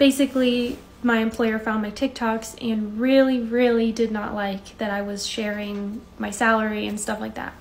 basically, my employer found my TikToks and really, really did not like that I was sharing my salary and stuff like that.